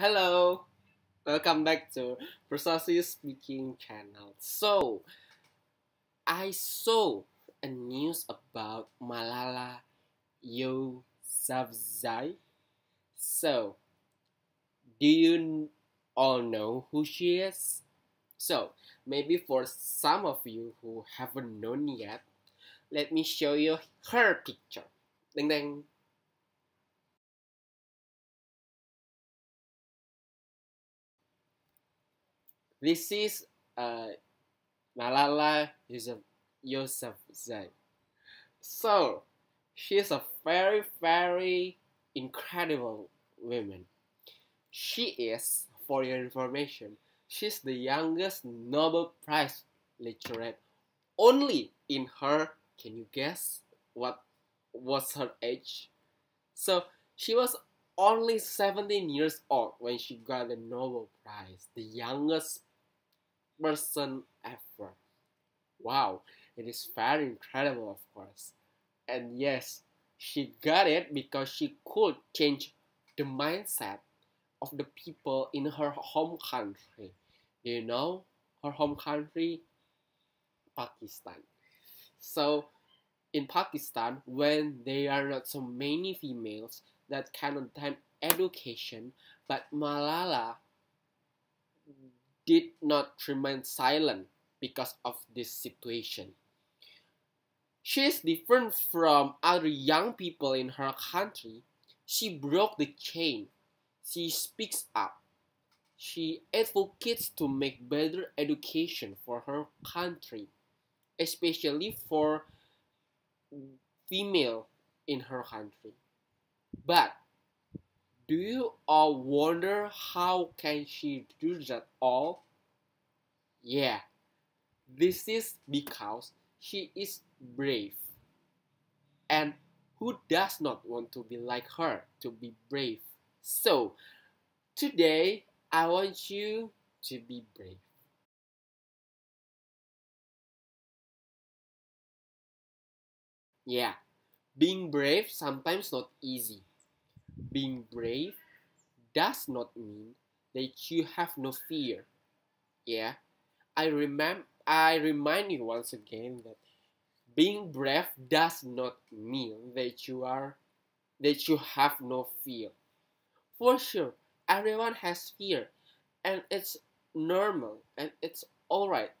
Hello, welcome back to Persuasive Speaking channel. So, I saw a news about Malala Yousafzai. So, do you all know who she is? So, maybe for some of you who haven't known yet, let me show you her picture. Ding ding. This is uh, Malala Yousafzai. So, she's a very, very incredible woman. She is, for your information, she's the youngest Nobel Prize laureate. Only in her, can you guess what was her age? So, she was only 17 years old when she got the Nobel Prize, the youngest person ever. Wow, it is very incredible, of course. And yes, she got it because she could change the mindset of the people in her home country. You know, her home country, Pakistan. So, in Pakistan, when there are not so many females that can attend education, but Malala did not remain silent because of this situation. She is different from other young people in her country. She broke the chain. She speaks up. She advocates to make better education for her country, especially for female in her country. But do you all wonder how can she do that all? Yeah, this is because she is brave. And who does not want to be like her, to be brave? So, today I want you to be brave. Yeah, being brave sometimes not easy being brave does not mean that you have no fear. Yeah, I remember. I remind you once again that being brave does not mean that you are that you have no fear. For sure, everyone has fear, and it's normal and it's alright.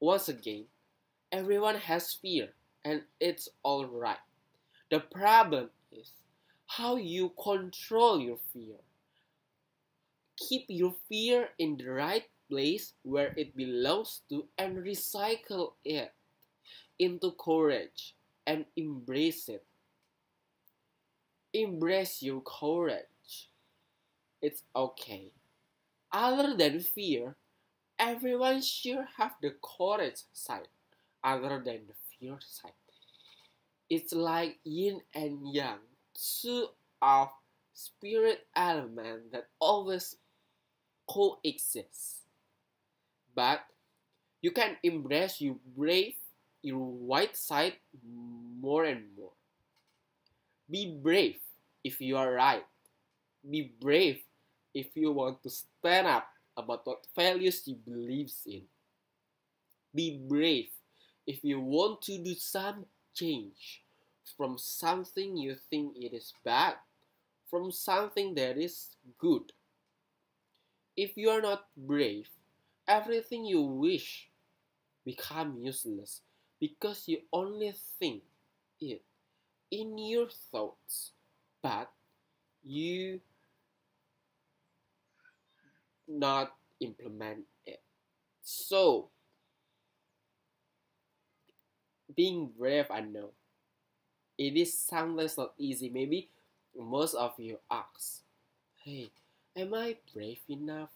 Once again, everyone has fear, and it's alright. The problem is how you control your fear. Keep your fear in the right place where it belongs to and recycle it into courage and embrace it. Embrace your courage. It's okay. Other than fear, everyone should have the courage side other than the fear side. It's like yin and yang, two of spirit element that always coexist. But you can embrace your brave, your white side more and more. Be brave if you are right. Be brave if you want to stand up about what values you believe in. Be brave if you want to do some change from something you think it is bad from something that is good. If you are not brave, everything you wish become useless because you only think it in your thoughts, but you not implement it. So being brave, I know. It is sometimes not easy. Maybe most of you ask, hey, am I brave enough?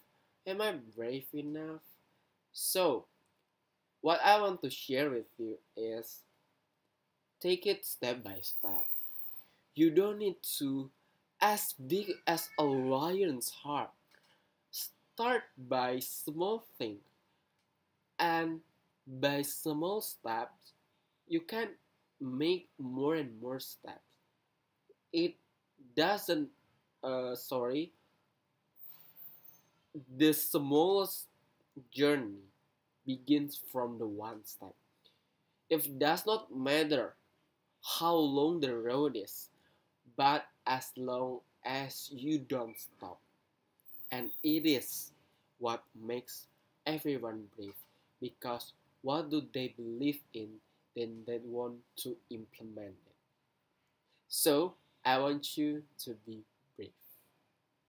Am I brave enough? So, what I want to share with you is take it step by step. You don't need to as big as a lion's heart. Start by small things and by small steps you can make more and more steps. It doesn't uh, sorry, the smallest journey begins from the one step. It does not matter how long the road is, but as long as you don't stop. And it is what makes everyone brave because what do they believe in, then they want to implement it. So I want you to be